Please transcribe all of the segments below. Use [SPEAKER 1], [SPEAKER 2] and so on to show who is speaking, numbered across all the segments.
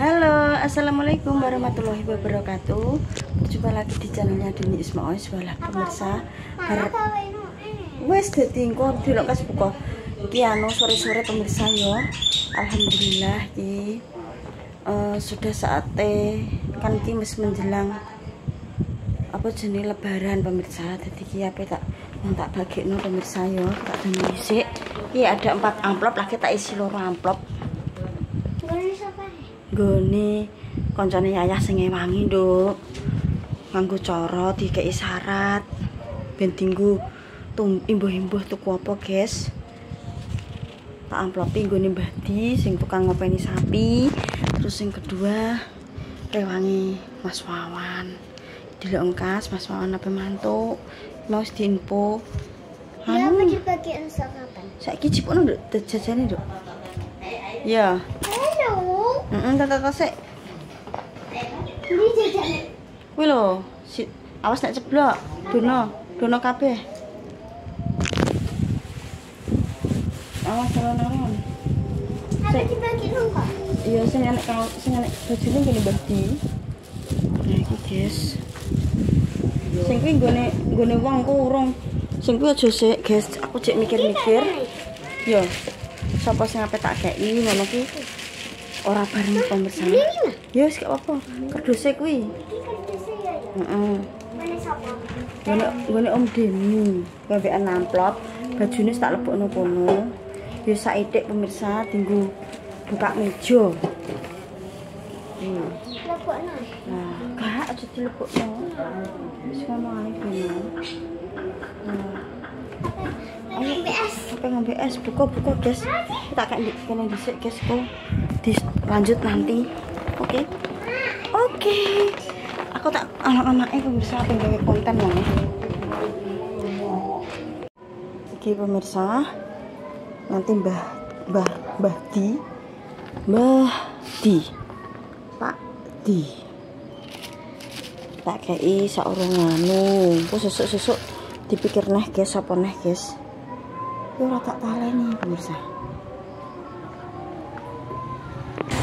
[SPEAKER 1] Halo, assalamualaikum warahmatullahi wabarakatuh. Berjumpa lagi di channelnya Dini Ismail. Walah pemirsa, harap wes dadi engko delok kas buka. Ki anu sore-sore pemirsa yo. Alhamdulillah ki eh, sudah saatnya kan ki wis menjelang apa jenis lebaran pemirsa. Dadi ki apa tak yang tak bagikno pemirsa yo, tak dene dhisik. Ki ada empat amplop lagi tak isi loro amplop. Gone koncone Yayah sing ewangi, Nduk. Nganggo cara dikeki syarat ben dinggo tum imbuh-imbuh tuku apa, Guys? Tak amplopi nggone Mbah Di sing tukang ngopeni sapi. Terus yang kedua rewangi Mas Wawan. Dilok engkas Mas Wawan apa mantuk. Mau diinfo.
[SPEAKER 2] Ya, apa
[SPEAKER 1] Anu,
[SPEAKER 2] dibagi ensak kapan?
[SPEAKER 1] saiki cipono Nduk, jajane, Nduk. Ya.
[SPEAKER 2] Halo.
[SPEAKER 1] Heeh, sik.
[SPEAKER 2] Ini jajan.
[SPEAKER 1] Kuwi lho, si, awas nek ceblok. Dono, dono kabeh. Awas
[SPEAKER 2] dibagi nunggu?
[SPEAKER 1] Iya, sing enek kau sing enek bojone ngene Mbah Di. Nah, iki, guys. Sing kuwi nggone nggone wong ku urung. Sing kuwi aja sik, guys. Aku cek mikir-mikir. Yo. Sapa sing ape tak kei ngono ki? Ora bareng pemirsa.
[SPEAKER 2] Ini mah.
[SPEAKER 1] Ya wis gak apa-apa. Kerduse kuwi.
[SPEAKER 2] Ini bisa.
[SPEAKER 1] Heeh. Gone gone Om Deni, wewekan amplop, bajune tak lebokno kono. Ya saithik pemirsa dinggo buka meja. Hmm.
[SPEAKER 2] Lebokno.
[SPEAKER 1] Nah, gak aja dilebokno. Wis ngono ae Deni. Nah,
[SPEAKER 2] Ayo BS.
[SPEAKER 1] apa ngombe es buka-buka, guys. Tak kayak di kene dhisik, guys. Kok dilanjut nanti. Oke. Oke. Aku tak anak-anaknya pemirsa pengen konten lah. Oke pemirsa, nanti Mbah Mbah Mbah Di, Mbah Di, Pak Di, tak kei saurung anu, ku sesuk sesuk dipikir neh guys apa neh guys, ora tak taleni pemirsa.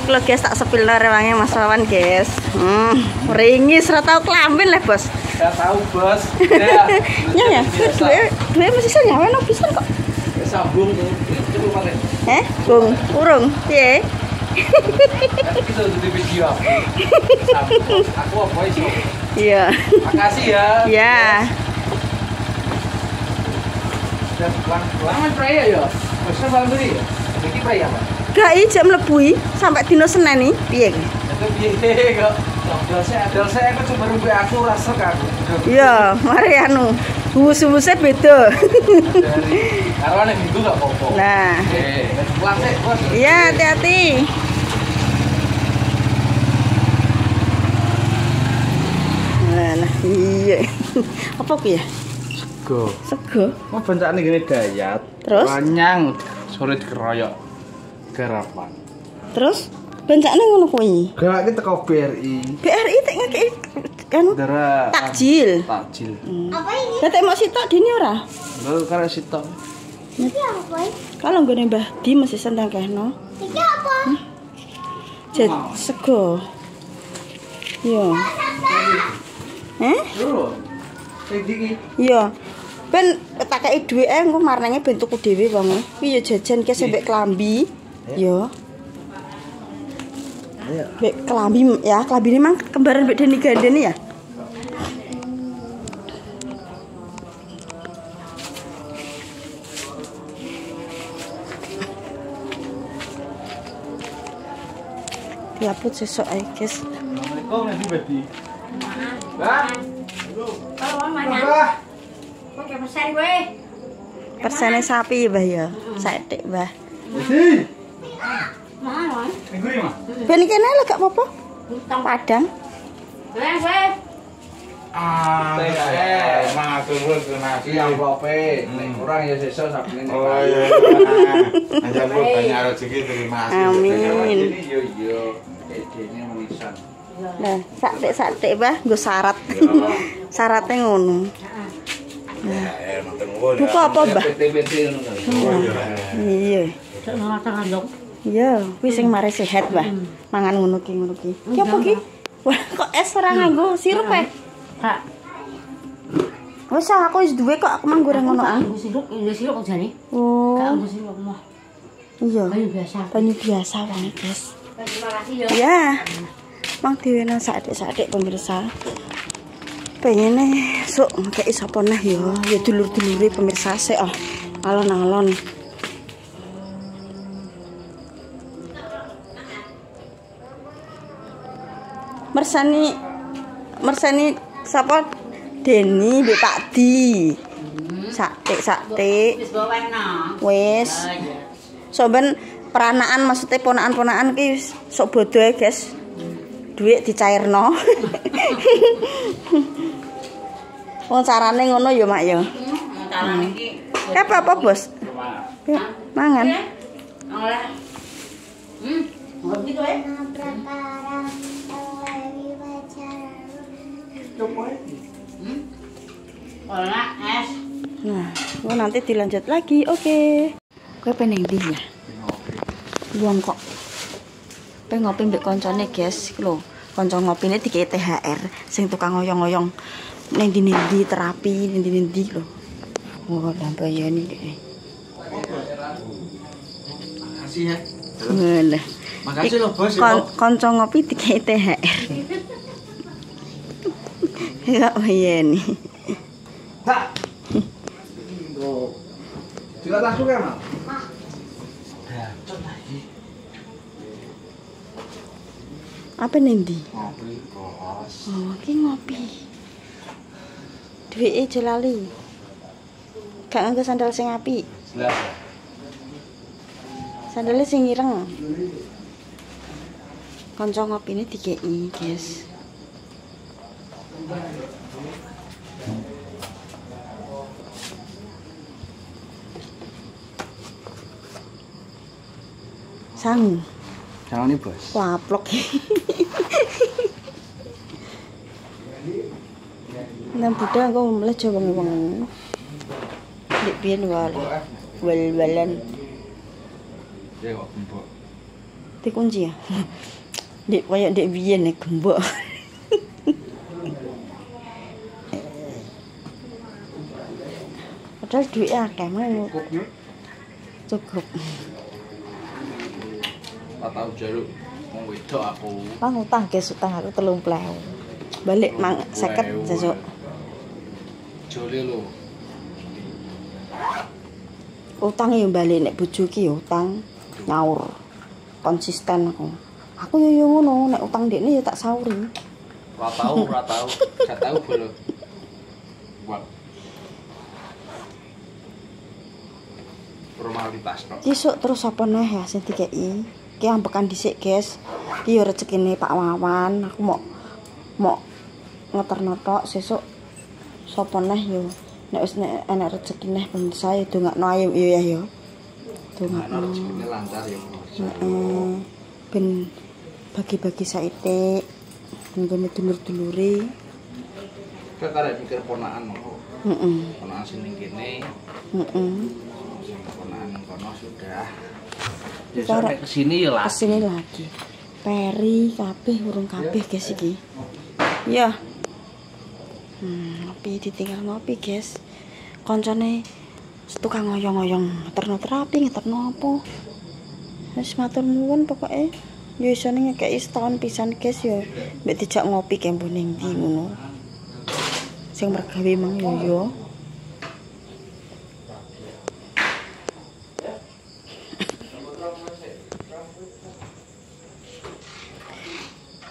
[SPEAKER 1] Kalau guys tak sepil rewangnya Mas Wawan guys. Hmm, ringis ora tau klamben lah bos.
[SPEAKER 3] Tahu bos. Ya.
[SPEAKER 1] Ya ya, masih bisa nyawa no bisa kok.
[SPEAKER 3] Ya, Sambung.
[SPEAKER 1] Eh, bung, urung, piye?
[SPEAKER 3] Bisa?
[SPEAKER 1] Iya.
[SPEAKER 3] Makasih ya.
[SPEAKER 1] Ya.
[SPEAKER 3] Dan pulang pulang peraya ya. Malam beri ya. Iki peraya apa?
[SPEAKER 1] Gak i jam lebui sampai dino Senin nih, piye?
[SPEAKER 3] Itu piye kok. Dosnya aku cuma rumpi aku rasa aku.
[SPEAKER 1] Iya, mari anu. Bus-busnya beda.
[SPEAKER 3] Karena nih minggu gak apa-apa.
[SPEAKER 1] Nah.
[SPEAKER 3] Eh.
[SPEAKER 1] Iya, hati-hati. Nah, nah, iya. Apa ku ya?
[SPEAKER 3] Go.
[SPEAKER 1] Sego.
[SPEAKER 3] Mau bencana gini dayat.
[SPEAKER 1] Terus?
[SPEAKER 3] Panjang. Sore dikeroyok. Garapan.
[SPEAKER 1] Terus bencana ngono kuwi.
[SPEAKER 3] Gak kita kau BRI.
[SPEAKER 1] BRI tak ngekei kan
[SPEAKER 3] Dara.
[SPEAKER 1] takjil.
[SPEAKER 3] Takjil.
[SPEAKER 2] Apa ini?
[SPEAKER 1] Lah mau sitok dini ora?
[SPEAKER 3] Lalu karena sitok.
[SPEAKER 2] Ini apa?
[SPEAKER 1] Kalau nggone Mbah Di masih sentang kehno.
[SPEAKER 2] Ini apa?
[SPEAKER 1] Jet sego. Iya. Eh?
[SPEAKER 3] Lho. Sing iki.
[SPEAKER 1] Iya. Ben tak kei dhuwit ae engko marnenge ben tuku dhewe wong. Kuwi ya jajan ki sampe klambi. Iya.
[SPEAKER 3] Ayo.
[SPEAKER 1] Mbek kelambi ya, kelambi ini mang kembaran mbek Deni Gandeni ya? Diaput sesok ae, guys.
[SPEAKER 3] Assalamualaikum Nabi Badi. Bah. Bah.
[SPEAKER 1] Persene sapi ya, Mbah ya. Saithik, Mbah.
[SPEAKER 3] Badi. Minggu lima.
[SPEAKER 1] Ben kene lho gak apa-apa. Padang.
[SPEAKER 3] Ah, eh, mah turun ke nasi amplopé. Nek kurang ya sesuk sabene. Oh iya. Aja bu banyak rezeki terima kasih.
[SPEAKER 1] Amin.
[SPEAKER 3] Ini yo yo. Edene manisan.
[SPEAKER 1] Nah, satik-satik, Mbah, nggo syarat. Syaratnya ngono. Buku apa,
[SPEAKER 3] ngono kan.
[SPEAKER 1] Iya. Iya, kuwi sing mare sehat, Mbah. Mangan ngono ki ngono ki. Ki apa ki? Wah, kok es ora nganggo sirup e?
[SPEAKER 4] Kak,
[SPEAKER 1] Wis ah, aku wis duwe kok aku mang goreng ngono ah.
[SPEAKER 4] Anggo sirup, ini sirup kok jane.
[SPEAKER 1] Oh,
[SPEAKER 4] Kak anggo sirup mah.
[SPEAKER 1] iya.
[SPEAKER 4] Banyu biasa.
[SPEAKER 1] Banyu biasa wae, guys.
[SPEAKER 4] Terima kasih ya.
[SPEAKER 1] Ya. Mang diwena sadik-sadik pemirsa. Pengen sok ngekei sapa neh ya, ya dulur-dulure pemirsa sik ah. Alon-alon. Mersani Mersani sapa? Deni Mbak Pak Di. Saktik saktik.
[SPEAKER 4] Wis bawa no.
[SPEAKER 1] Wis. Soben peranaan maksudnya ponakan-ponakan ki wis sok bodoh ya, guys. Duit dicairno. Wong carane ngono ya, Mak ya.
[SPEAKER 4] Talan iki.
[SPEAKER 1] Kayak apa, Bos? Ya, mangan.
[SPEAKER 4] Oleh. Hmm. Ngopi tuh eh.
[SPEAKER 1] Nah, oh, nanti dilanjut lagi. Oke. Kowe pengen ndi ya? Wong kok. Pengen ngopi mbek koncone, guys. Iku lho, kanca ngopine dikei THR sing tukang ngoyong-ngoyong ning ndi-ndi terapi, ning ndi-ndi lho. Oh, lambayani dek.
[SPEAKER 3] Makasih ya. Makasih loh bos.
[SPEAKER 1] Kon kanca ngopi dikei THR. Ya bayani.
[SPEAKER 3] Tak. Tuh. Sila langsung ya, Mak.
[SPEAKER 1] Apa ning ndi?
[SPEAKER 3] Ngopi, bos.
[SPEAKER 1] Oh, ki ngopi. Duwike aja lali. Gak nganggo sandal sing apik.
[SPEAKER 3] Jelas.
[SPEAKER 1] Sandalnya sing ireng. Kanca ngopine dikei, guys. Sang.
[SPEAKER 3] Sang ni bos.
[SPEAKER 1] Wah, blok. Nam putra ko mula coba ngomong. Di pian
[SPEAKER 3] wal. Wel welan.
[SPEAKER 1] Ti kunci ya. Dek wayak dek bian ni kembok. Padahal duit akeh mah
[SPEAKER 3] cukup. Tahu jaluk. Mau wedok aku.
[SPEAKER 1] Bang utang guys, utang aku telung puluh. Balik mang seket sesuk.
[SPEAKER 3] Jole lo.
[SPEAKER 1] Utang yo balik nek bojo ki yo utang nyaur. Konsisten aku. Aku yo yo ngono, nek utang dekne yo tak sauri.
[SPEAKER 3] Ora tahu, ora tahu. Gak tahu bolo. Buat. Formalitas tok.
[SPEAKER 1] Isuk terus apa neh ya sing dikeki? Ki ambekan dhisik, guys. Ki yo rezekine Pak Wawan. Aku mau mau ngeterno tok sesuk sapa neh yo. Nek wis nek enak rezeki neh pemirsa yo dongakno ayo yo ya yo. Dongakno.
[SPEAKER 3] rezekinya lancar. Bos.
[SPEAKER 1] Heeh. Ben bagi-bagi saithik nggone dulur-dulure.
[SPEAKER 3] Kan karek mikir ponakan kok.
[SPEAKER 1] Heeh.
[SPEAKER 3] Ponakan sing ning kene,
[SPEAKER 1] Heeh.
[SPEAKER 3] ning kono sudah. Ya sampai kesini ya lah.
[SPEAKER 1] Kesini lagi. Peri kabeh urung kabeh guys iki. Ya. Hmm, ngopi ditinggal ngopi, guys. Koncone tukang ngoyong-ngoyong ngeterno terapi, ngeterno apa. Wis matur nuwun pokoke. Ya isone ngekeki setahun pisan, guys ya. Mbek dijak ngopi kembo ning ndi ngono. Sing mergawe mang yo yo.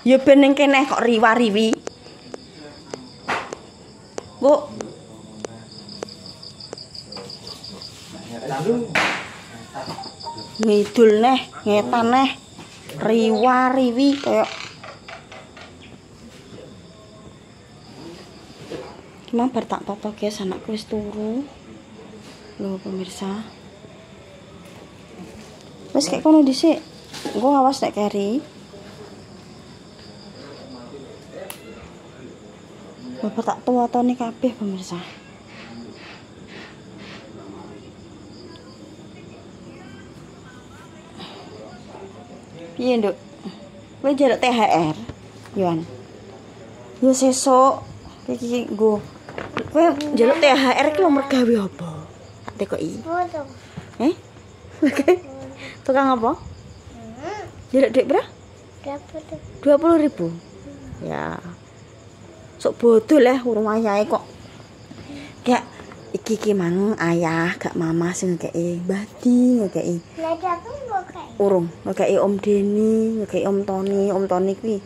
[SPEAKER 1] Ya ben ning kene kok riwa-riwi. Bu, ngidul neh, ngetan neh. Riwa-riwi kayak Emang bar tak toto guys anakku wis turu. Loh pemirsa. Wis kayak kono dhisik. Engko awas nek keri. Bapak tak tua nih kabeh pemirsa. Piye, Nduk? Kowe njaluk THR, Yohan. Yo sesuk iki nggo. Kowe njaluk THR iki lho mergawe apa? Tak tekoki.
[SPEAKER 2] Foto.
[SPEAKER 1] Eh? Tukang apa?
[SPEAKER 2] Hmm.
[SPEAKER 1] Njaluk duit berapa?
[SPEAKER 2] Dapat.
[SPEAKER 1] dua puluh ribu ya sok bodoh lah urung ayahe kok. Kayak iki iki mang ayah gak mama sing ngekei ngekei
[SPEAKER 2] dapat kok kayak.
[SPEAKER 1] urung ngekei om Deni ngekei om Tony. Om Tony kuwi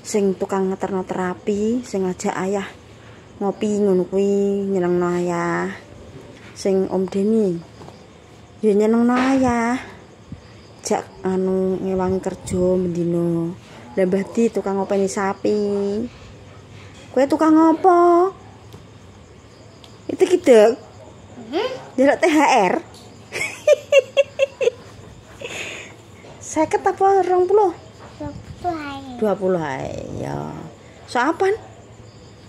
[SPEAKER 1] sing tukang ngeterno terapi sing ngajak ayah ngopi ngono kuwi nyenengno ayah. Sing om Deni ya nyenengno ayah. Jak anu ngewangi kerja mendino. Lah Mbah Di tukang ngopeni sapi kowe tukang ngopo itu gitu Jaluk THR Seket apa rong puluh? Dua puluh ae ya So apaan?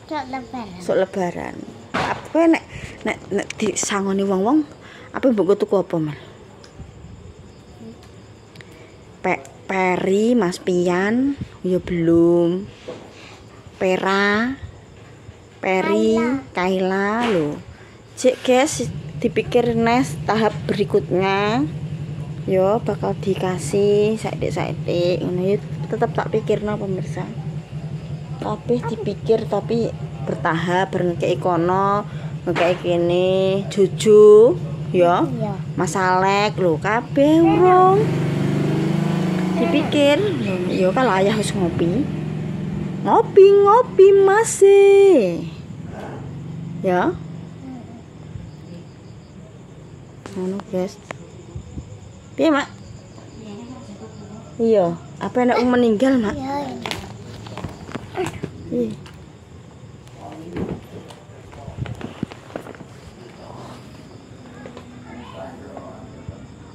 [SPEAKER 2] Tak lebaran.
[SPEAKER 1] Sok lebaran Apa nek nek nek disangoni wong-wong apa mbok tuku apa mal? Pe Peri, Mas Pian, ya belum. Pera, Peri, Kaila lo. Cek guys, dipikir nes tahap berikutnya. Yo bakal dikasih sadik-sadik ngono ya tetap tak pikirno pemirsa. Tapi dipikir tapi bertahap berngekei kono, ngekei kene, juju, ya.
[SPEAKER 2] Iya.
[SPEAKER 1] Masalek lho kabeh urung. Dipikir, ya kalau ayah harus ngopi. Ngopi, ngopi masih. Ya. Ngono, guys. Piye, Mak? Iya, apa enak wong meninggal, Mak?
[SPEAKER 2] Iya. ini.
[SPEAKER 1] Ih.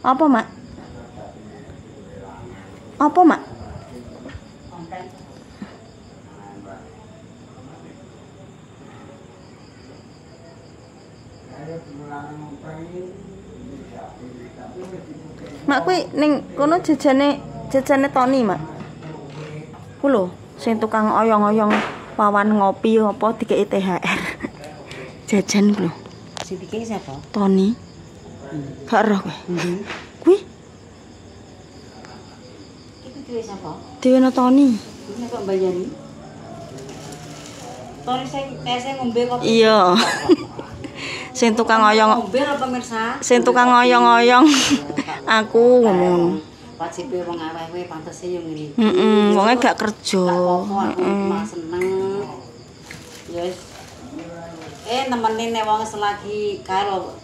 [SPEAKER 1] Apa, Mak? Apa, Mak? Mak kuwi ning kono jajane jajane Tony, Mak. Ku lho, sing tukang oyong-oyong pawan ngopi apa dikei THR. Jajan ku lho,
[SPEAKER 4] Sing dikiki siapa?
[SPEAKER 1] Tony. Gak roh kowe.
[SPEAKER 4] Mhm.
[SPEAKER 1] Kuwi
[SPEAKER 4] Iku duwe siapa?
[SPEAKER 1] dhewe Tony.
[SPEAKER 4] Ini kok bayani? Tore sing teh sing ngombe kok.
[SPEAKER 1] Iya. sing tukang oyong
[SPEAKER 4] ngombe pemirsa.
[SPEAKER 1] sing tukang oyong-oyong aku ngomong.
[SPEAKER 4] Wajibe wong awake kuwi pantese yo ngene.
[SPEAKER 1] Heeh, wonge gak kerja. Heeh.
[SPEAKER 4] seneng. Yes. Eh nemenin nek wong selagi karo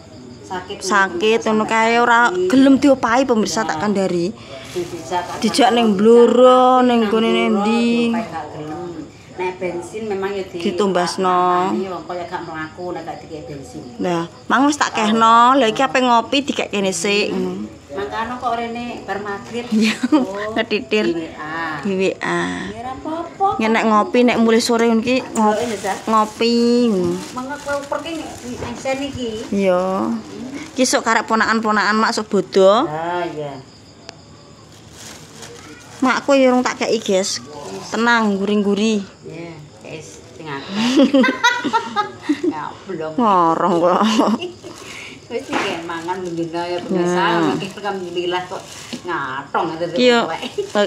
[SPEAKER 4] sakit
[SPEAKER 1] Sakit ngono kae ora gelem diopahi pemirsa tak kandhari. Dijak ning bluro ning gone endi.
[SPEAKER 4] Nek bensin memang ya di
[SPEAKER 1] Ditumbasno.
[SPEAKER 4] Iya, kaya gak mlaku nek gak dikek bensin.
[SPEAKER 1] Lah, mang wis tak kehno. Lah iki ape ngopi dikek kene sik ngono.
[SPEAKER 4] Mangkano kok rene bar maghrib.
[SPEAKER 1] Iya,
[SPEAKER 4] Oh,
[SPEAKER 1] ngetitir.
[SPEAKER 4] di WA.
[SPEAKER 1] Di WA.
[SPEAKER 4] Ya
[SPEAKER 1] nek ngopi nek mulai sore ngono iki
[SPEAKER 4] Oh,
[SPEAKER 1] ngopi. Ngopi.
[SPEAKER 4] Mangga kowe pergi ning sen iki.
[SPEAKER 1] Iya. Ki sok karek ponakan-ponakan mak sok bodo.
[SPEAKER 4] Ah, iya.
[SPEAKER 1] Makku ya urung tak kei, guys. Tenang, guri-guri.
[SPEAKER 4] Ya, guys, sing akeh. Ya, belum.
[SPEAKER 1] Ngorong kok.
[SPEAKER 4] Wis iki mangan mendina ya pemirsa, iki alhamdulillah kok ngatong ada
[SPEAKER 1] Ki yo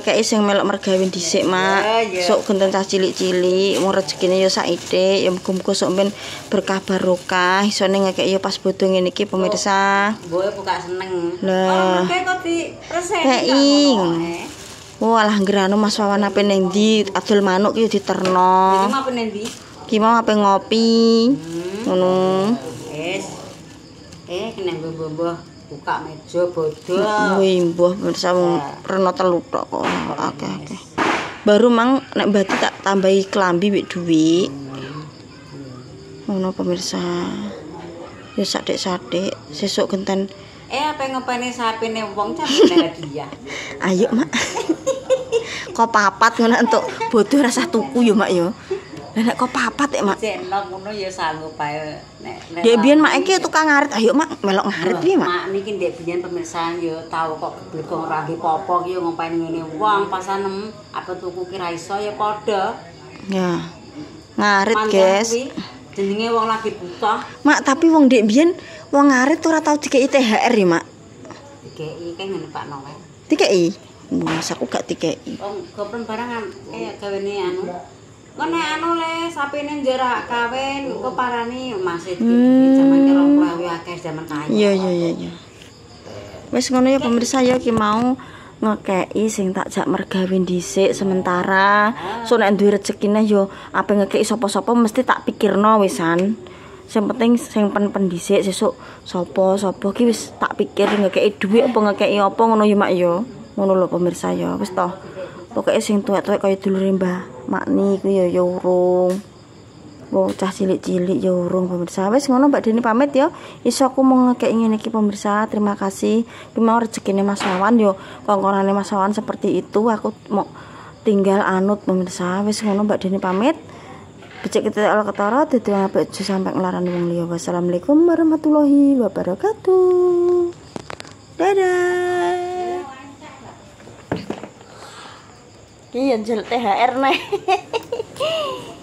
[SPEAKER 1] kei sing melok mergawe dhisik, Mak.
[SPEAKER 4] Ya, ya.
[SPEAKER 1] Sok genten cah cilik-cilik, mau rezekine ya saithik, ya muga-muga sok ben berkah barokah, isone ngekek ya pas bodo ngene iki pemirsa.
[SPEAKER 4] Boe buka seneng.
[SPEAKER 1] Lah.
[SPEAKER 4] Oh, kayak kok di resep.
[SPEAKER 1] Kei. Oh, alah ngerano Mas Wawan ape ning ndi? Adol manuk ki
[SPEAKER 4] Iki
[SPEAKER 1] diterno.
[SPEAKER 4] mah penendi?
[SPEAKER 1] Ki mau ape ngopi.
[SPEAKER 4] Hmm.
[SPEAKER 1] Ngono.
[SPEAKER 4] Wis. Eh, kena mbah buka meja bodo.
[SPEAKER 1] Wih, mbah pemirsa wong reno telu tok kok akeh-akeh. Baru mang nek mbati tak tambahi klambi wik duwik. Ngono pemirsa. Ya sadik-sadik, sesuk genten.
[SPEAKER 4] Eh, apa ngepene sapine wong capek dia.
[SPEAKER 1] Ayo, Mak. Kok papat ngono entuk bodoh rasa tuku yo, Mak yo. Lah nek kok papat ya, Mak.
[SPEAKER 4] Enom ngono ya sanggup ae nek.
[SPEAKER 1] Dek biyen mak iki tukang ngarit. Ayo, Mak, melok ngarit piye, Mak?
[SPEAKER 4] Mak niki ndek biyen pemirsa yo tau kok blegong ra nggih popo ki ngompeni ngene wong pas anem apa tuku ki ra iso ya padha.
[SPEAKER 1] Ya. Ngarit, guys.
[SPEAKER 4] jenenge wong lagi butuh
[SPEAKER 1] Mak, tapi wong dek biyen wong ngarit ora tau dikei THR ya, Mak.
[SPEAKER 4] dikeki kan ngene Pak Noe.
[SPEAKER 1] Dikei. Mas aku gak dikei.
[SPEAKER 4] Wong gopren barangan eh gawene anu. Kok nek anu le sapine jarak kawin kok parani masih
[SPEAKER 1] Hmm.
[SPEAKER 4] zaman ki 20 akeh zaman kaya.
[SPEAKER 1] Iya, iya, iya, iya. Wis ngono ya pemirsa ya ki mau ngekei sing tak jak mergawe dhisik sementara. So nek duwe rezekine yo apa ngekei sapa-sapa mesti tak pikirno wisan. Sing penting sing pen-pen dhisik sesuk sapa sapa ki wis tak pikir ngekei dhuwit apa ngekei apa ngono ya Mak yo. Ngono lho pemirsa ya. Wis toh. Pokoke sing tuwek-tuwek kaya dulure Mbah Makni ku ya ya urung. Bocah cilik-cilik ya urung pemirsa. Wis ngono Mbak Deni pamit ya. Iso aku mau ngekek ngene iki pemirsa. Terima kasih. Ki mau rezekine Mas Wawan yo kongkonane Mas Wawan seperti itu. Aku mau tinggal anut pemirsa. Wis ngono Mbak Deni pamit. Becek kita ala ketara dadi apik sampai ngelarani wong liya. Wassalamualaikum warahmatullahi wabarakatuh. Dadah. Ki yang jelek THR nih.